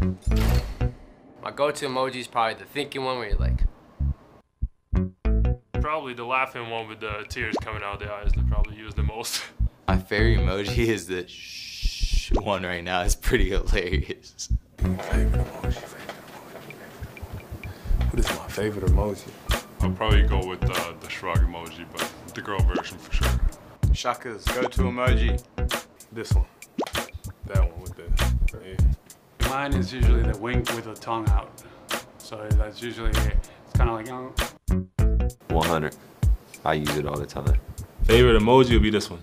My go-to emoji is probably the thinking one where you're like, Probably the laughing one with the tears coming out of the eyes. They probably use the most. My favorite emoji is the shh one right now. It's pretty hilarious. Favorite emoji, favorite emoji. What is my favorite emoji? I'll probably go with uh, the shrug emoji, but the girl version for sure. Shaka's go-to emoji. This one. Mine is usually the wink with the tongue out. So that's usually, it's kind of like, oh, 100. I use it all the time. Favorite emoji would be this one.